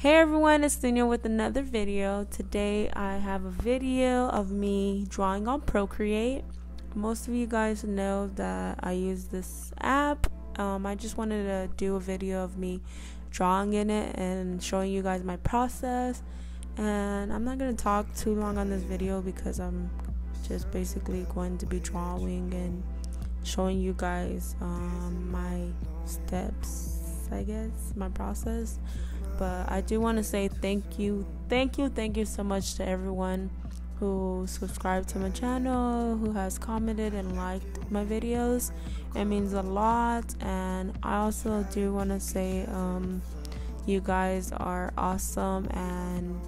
Hey everyone, it's Dunya with another video. Today I have a video of me drawing on Procreate. Most of you guys know that I use this app. Um, I just wanted to do a video of me drawing in it and showing you guys my process. And I'm not going to talk too long on this video because I'm just basically going to be drawing and showing you guys um, my steps, I guess, my process but I do want to say thank you, thank you, thank you so much to everyone who subscribed to my channel, who has commented and liked my videos. It means a lot, and I also do want to say um, you guys are awesome and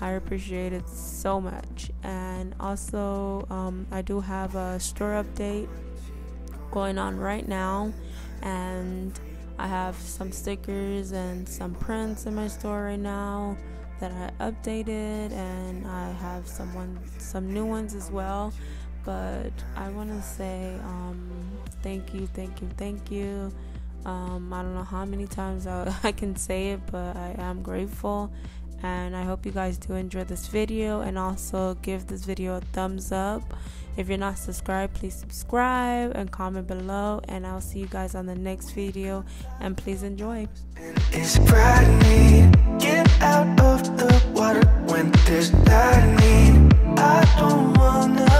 I appreciate it so much. And also, um, I do have a store update going on right now, and I have some stickers and some prints in my store right now that I updated, and I have some one, some new ones as well. But I want to say um, thank you, thank you, thank you. Um, I don't know how many times I, I can say it, but I am grateful. And I hope you guys do enjoy this video and also give this video a thumbs up. If you're not subscribed, please subscribe and comment below. And I'll see you guys on the next video. And please enjoy. It's get out of the water when there's. I don't wanna